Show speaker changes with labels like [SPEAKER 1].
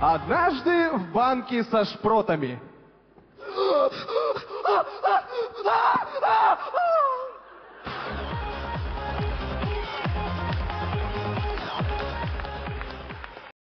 [SPEAKER 1] Однажды в банке со шпротами.